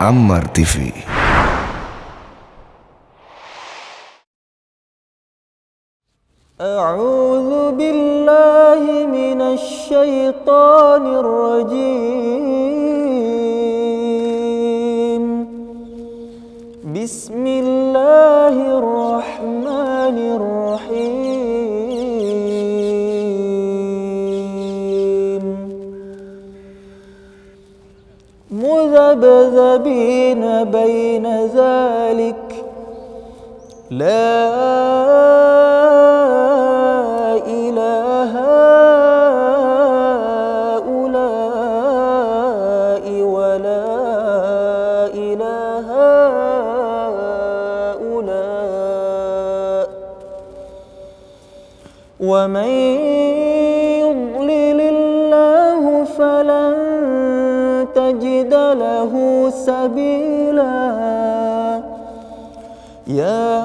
Ammar TV. أعوذ بالله من الشيطان الرجيم بسم الله مذبذبين بين ذلك. لا إله هؤلاء ولا ومن له سبيلا يا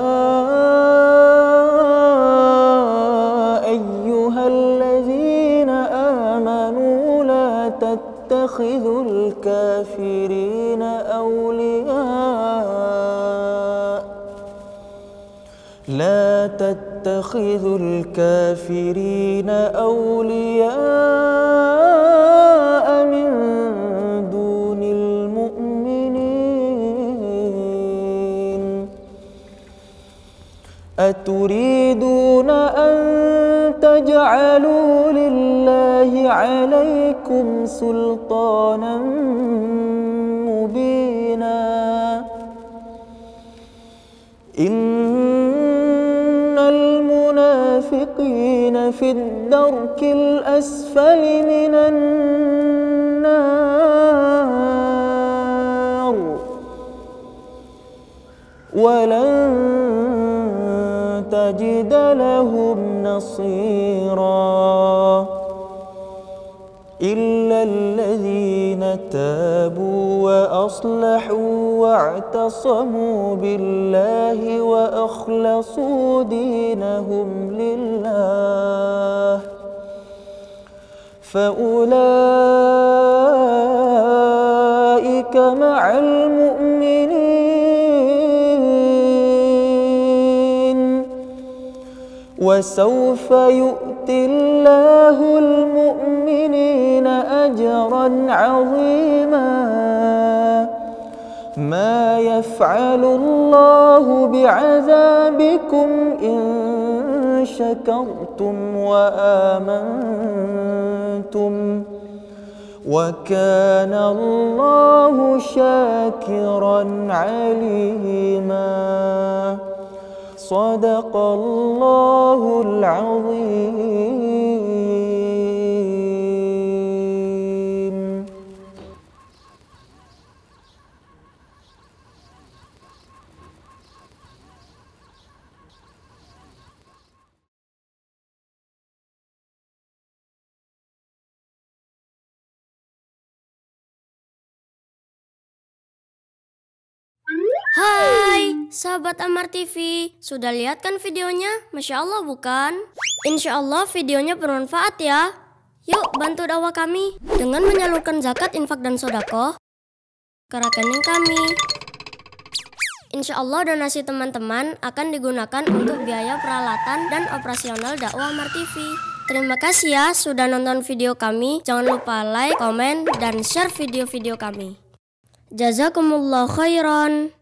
أيها الذين آمنوا لا تتخذوا الكافرين أولياء لا تتخذوا الكافرين أولياء أتريدون أن تجعلوا لله عليكم سلطانا مبينا. إن المنافقين في الدرك الأسفل من النار. تجد لهم نصيرا إلا الذين تابوا وأصلحوا واعتصموا بالله وأخلصوا دينهم لله فأولئك مع المؤمنين وسوف يؤتي الله المؤمنين أجرا عظيما. ما يفعل الله بعذابكم إن شكرتم وآمنتم. وكان الله شاكرا عليما صدق الله العظيم. Hai, sahabat Amar TV. Sudah lihat kan videonya? Masya Allah bukan? Insya Allah videonya bermanfaat ya. Yuk bantu dakwah kami dengan menyalurkan zakat, infak, dan sodako ke rekening kami. Insya Allah donasi teman-teman akan digunakan untuk biaya peralatan dan operasional dakwah Amar TV. Terima kasih ya sudah nonton video kami. Jangan lupa like, komen, dan share video-video kami. Jazakumullah khairan.